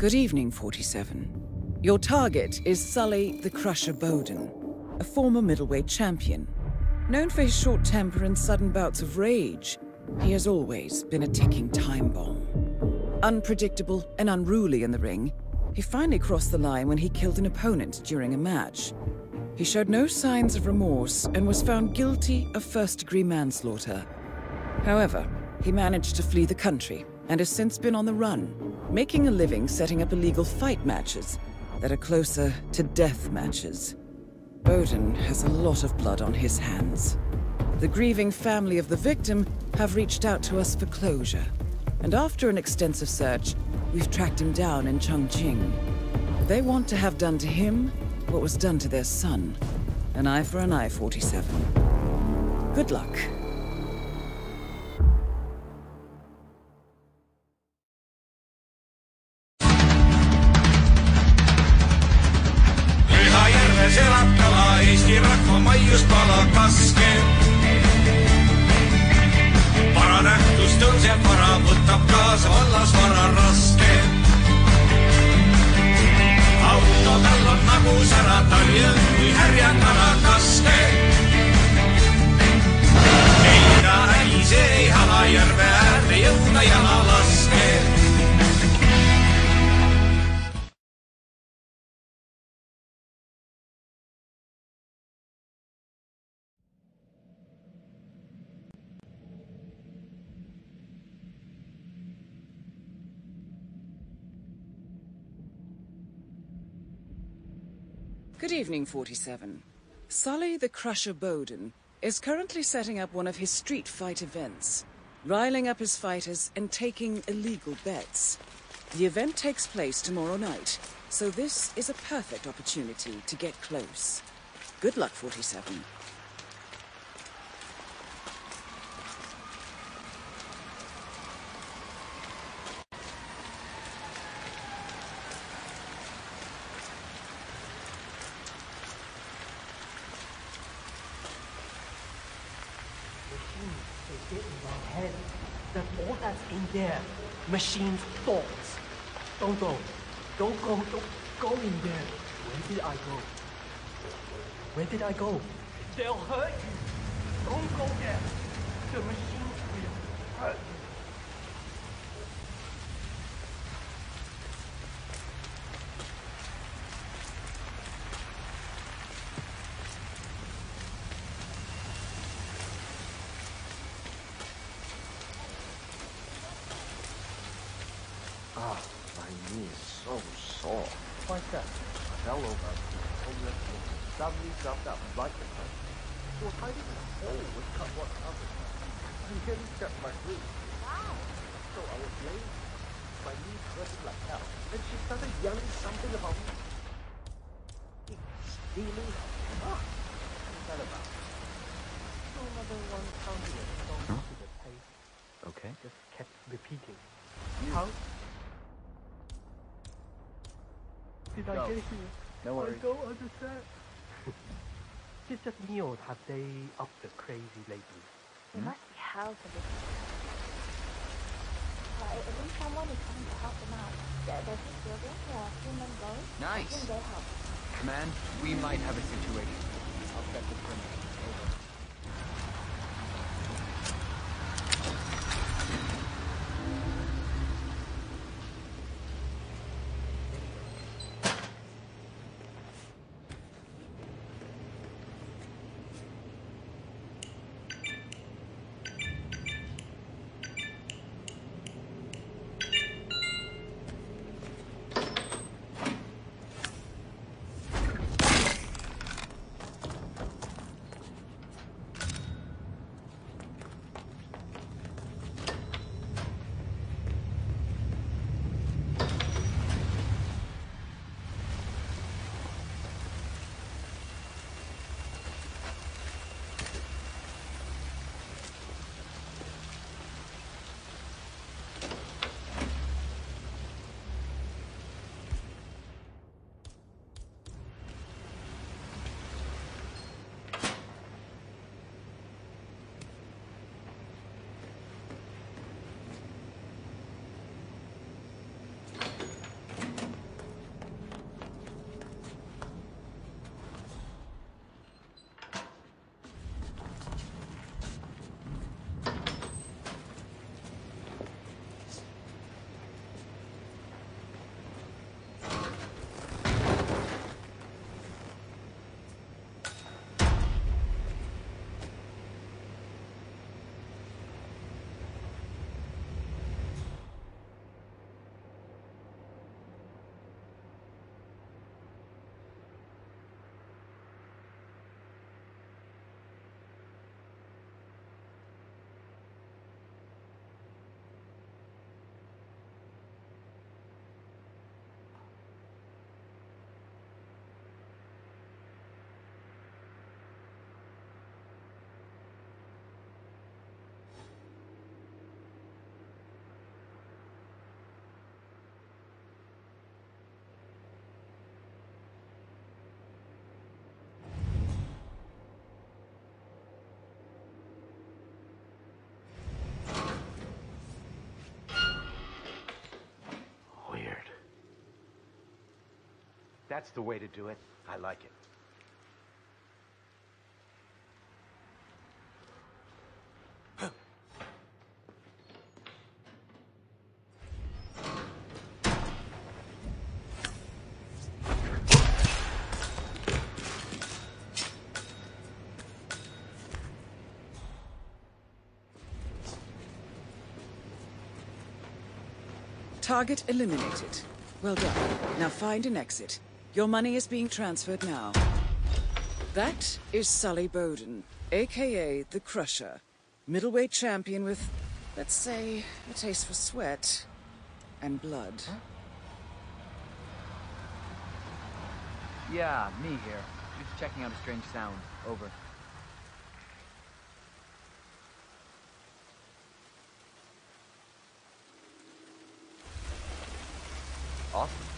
Good evening, 47. Your target is Sully the Crusher Bowden, a former middleweight champion. Known for his short temper and sudden bouts of rage, he has always been a ticking time bomb. Unpredictable and unruly in the ring, he finally crossed the line when he killed an opponent during a match. He showed no signs of remorse and was found guilty of first-degree manslaughter. However, he managed to flee the country and has since been on the run, making a living setting up illegal fight matches that are closer to death matches. Bowden has a lot of blood on his hands. The grieving family of the victim have reached out to us for closure. And after an extensive search, we've tracked him down in Chongqing. They want to have done to him what was done to their son. An eye for an eye, 47. Good luck. meres elab kala, Eesti rahva maius palakaske. varanähtus tõuseb vara, võtab kaasa vallas vara raske. autod all on nagu sära, talv jõhvi härjal. Good evening, 47. Sully the Crusher Bowden is currently setting up one of his street fight events, riling up his fighters and taking illegal bets. The event takes place tomorrow night, so this is a perfect opportunity to get close. Good luck, 47. Head. That's all that's in there. Machines' thoughts. Don't go. Don't go. Don't go in there. Where did I go? Where did I go? They'll hurt you. Don't go there. The machines will hurt you. Ah, my knee is so sore. Why's that? I fell over the homeless woman suddenly jumped up right in front. She was hiding in a hole with cardboard covers. I nearly stepped my foot. Wow. So I was laying, my knees hurting like hell, and she started yelling something about me. Stealing? Ah, what's that about? So another one counted it. Don't to the tape. Okay. Just kept repeating. You- How? Did I get you? No worries. I don't understand. it's just me or have they upped the crazy lately? There must be help for this. Uh, at least someone is coming to help them out. There, there's this building where a few men go. Nice. think they help. Command, we might have a situation. I'll set the perimeter. Over. That's the way to do it. I like it. Target eliminated. Well done. Now find an exit. Your money is being transferred now. That is Sully Bowden, aka the Crusher. Middleweight champion with, let's say, a taste for sweat and blood. Yeah, me here. Just checking out a strange sound. Over. Awesome.